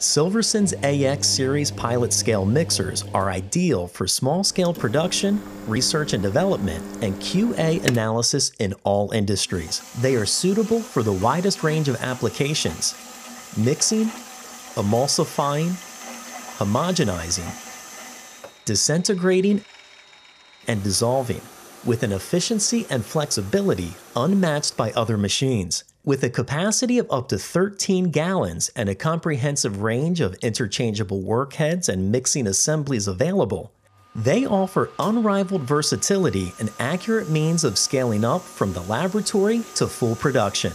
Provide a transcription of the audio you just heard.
Silverson's AX series pilot scale mixers are ideal for small scale production, research and development, and QA analysis in all industries. They are suitable for the widest range of applications mixing, emulsifying, homogenizing, disintegrating, and dissolving, with an efficiency and flexibility unmatched by other machines. With a capacity of up to 13 gallons and a comprehensive range of interchangeable workheads and mixing assemblies available, they offer unrivaled versatility and accurate means of scaling up from the laboratory to full production.